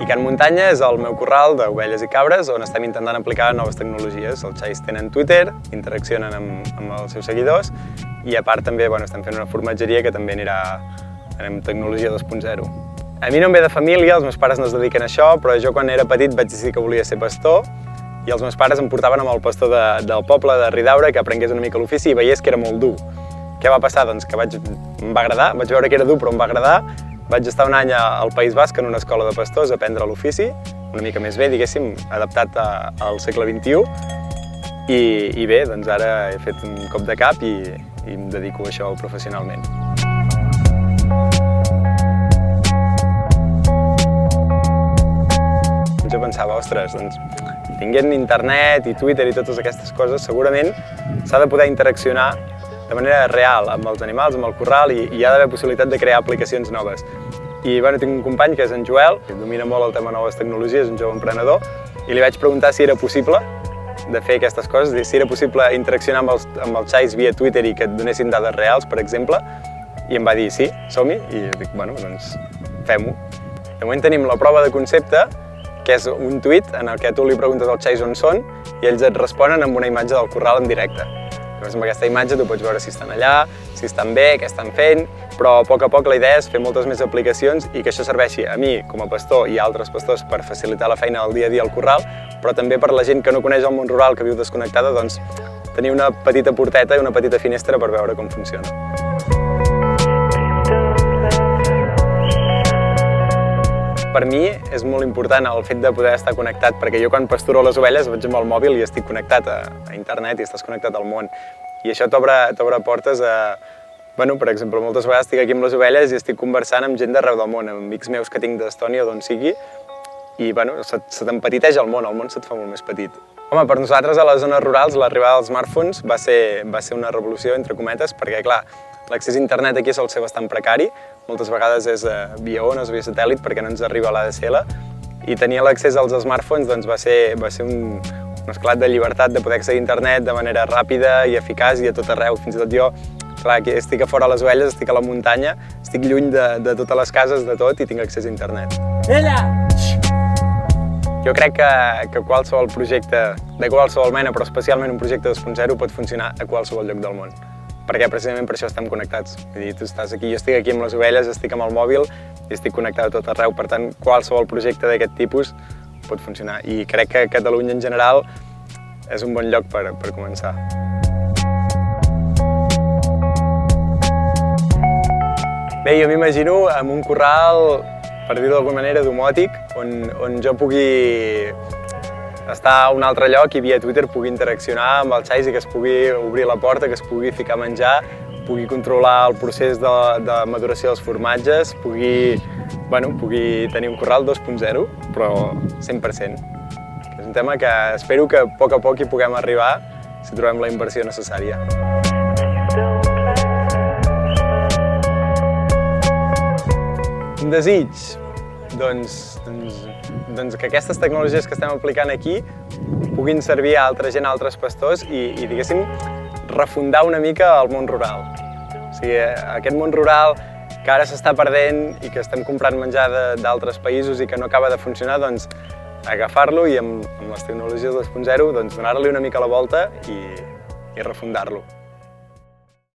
I Can Muntanya és el meu corral d'ovelles i cabres on estem intentant aplicar noves tecnologies. Els xais tenen Twitter, interaccionen amb, amb els seus seguidors i a part també bueno, estem fent una formatgeria que també anirà amb tecnologia 2.0. A mi no em ve de família, els meus pares no es dediquen a això, però jo quan era petit vaig decidir que volia ser pastor i els meus pares em portaven amb el pastor de, del poble de Ridaura que aprengués una mica l'ofici i veiés que era molt dur. Què va passar? Doncs que vaig, em va agradar, vaig veure que era dur però em va agradar vaig estar un any al País Basc en una escola de pastors a aprendre l'ofici, una mica més bé, diguéssim, adaptat a, al segle XXI. I, I bé, doncs ara he fet un cop de cap i, i em dedico a això professionalment. Jo pensava, ostres, doncs, tinguent internet i Twitter i totes aquestes coses, segurament s'ha de poder interaccionar de manera real amb els animals, amb el corral, i, i hi ha d'haver possibilitat de crear aplicacions noves. I bueno, tinc un company que és en Joel, que domina molt el tema noves tecnologies, un jove emprenedor, i li vaig preguntar si era possible de fer aquestes coses, si era possible interaccionar amb els, amb els xais via Twitter i que et donessin dades reals, per exemple, i em va dir sí, som-hi, i dic, bueno, doncs fem-ho. De moment tenim la prova de concepte, que és un tuit en el que tu li preguntes als xais on són i ells et responen amb una imatge del corral en directe. Llavors amb aquesta imatge tu pots veure si estan allà, si estan bé, què estan fent, però a poc a poc la idea és fer moltes més aplicacions i que això serveixi a mi com a pastor i a altres pastors per facilitar la feina del dia a dia al corral, però també per la gent que no coneix el món rural, que viu desconnectada, doncs tenir una petita porteta i una petita finestra per veure com funciona. Per mi és molt important el fet de poder estar connectat, perquè jo quan pasturo les ovelles vaig amb el mòbil i estic connectat a, a internet i estàs connectat al món. I això t'obre portes a... Bueno, per exemple, moltes vegades estic aquí amb les ovelles i estic conversant amb gent d'arreu del món, amb amics meus que tinc d'Estònia o d'on sigui, i bueno, se, se t'empetiteja el món, el món se't fa molt més petit. Home, per nosaltres a les zones rurals l'arribada dels smartphones va ser, va ser una revolució, entre cometes, perquè clar, l'accés a internet aquí sol ser bastant precari, moltes vegades és eh, via ones, via satèl·lit, perquè no ens arriba a l'ADSL, i tenir l'accés als smartphones doncs, va ser, va ser un, un esclat de llibertat de poder accedir a internet de manera ràpida i eficaç i a tot arreu. Fins i tot jo, clar, que estic a fora a les ovelles, estic a la muntanya, estic lluny de, de totes les cases, de tot, i tinc accés a internet. Ella! Jo crec que, que qualsevol projecte, de qualsevol mena, però especialment un projecte 2.0, pot funcionar a qualsevol lloc del món perquè precisament per això estem connectats. Vull dir, tu estàs aquí, jo estic aquí amb les ovelles, estic amb el mòbil i estic connectat a tot arreu, per tant, qualsevol projecte d'aquest tipus pot funcionar. I crec que Catalunya en general és un bon lloc per, per començar. Bé, jo m'imagino amb un corral, per dir-ho d'alguna manera, domòtic, on, on jo pugui estar a un altre lloc i via Twitter pugui interaccionar amb els xais i que es pugui obrir la porta, que es pugui ficar a menjar, pugui controlar el procés de, de maduració dels formatges, pugui, bueno, pugui tenir un corral 2.0, però 100%. És un tema que espero que a poc a poc hi puguem arribar si trobem la inversió necessària. Un desig? Doncs, doncs, doncs que aquestes tecnologies que estem aplicant aquí puguin servir a altra gent, a altres pastors i, i diguéssim, refundar una mica el món rural. O sigui, aquest món rural que ara s'està perdent i que estem comprant menjar d'altres països i que no acaba de funcionar, doncs agafar-lo i amb, amb les tecnologies 2.0 doncs, donar-li una mica la volta i, i refundar-lo.